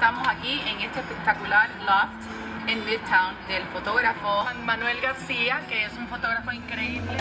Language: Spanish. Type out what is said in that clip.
estamos aquí en este espectacular loft en Midtown del fotógrafo Juan Manuel García, que es un fotógrafo increíble.